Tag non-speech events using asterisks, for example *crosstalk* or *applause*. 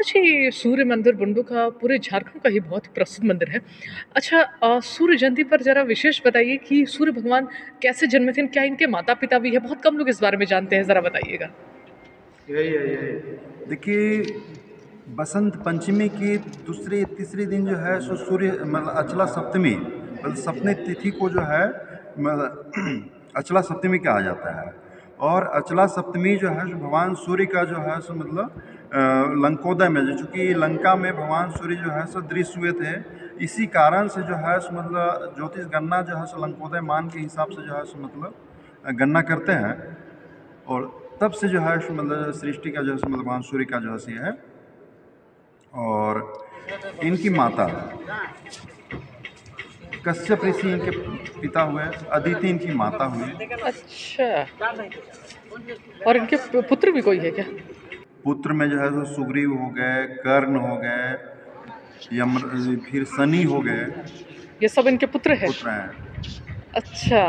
अच्छा ये सूर्य मंदिर बुंडू का पूरे झारखंड का ही बहुत प्रसिद्ध मंदिर है। अच्छा अ, सूर्य जयंती पर ज़रा विशेष बताइए कि सूर्य भगवान कैसे जन्मे थे क्या इनके माता पिता भी है? बहुत कम लोग इस बारे में जानते हैं ज़रा बताइएगा। यही देखिए बसंत पंचमी की दूसरी तीसरे दिन जो है सो सूर्य मतलब अचला सप्तमी मतलब सप्तमी तिथि को जो है मतलब *clears throat* अचला सप्तमी कहा जाता है। और अचला सप्तमी जो है सो भगवान सूर्य का जो है, सो मतलब लंकोदय में, जो चूँकि लंका में भगवान सूर्य जो है, सो दृश्य हुए थे, इसी कारण से जो है, सो मतलब ज्योतिष गणना जो है, सो लंकोदय मान के हिसाब से जो है, सो मतलब गणना करते हैं। और तब से जो है, सो मतलब सृष्टि का जो है, सो मतलब भगवान सूर्य का जो है, सो है। और इनकी माता कश्यप ऋषि इनके पिता हुए अदिति इनकी माता हुई अच्छा। और इनके पुत्र भी कोई है क्या? पुत्र में जो है सो सुग्रीव हो गए कर्ण हो गए यम फिर सनी हो गए। ये सब इनके पुत्र हैं? पुत्र हैं। अच्छा।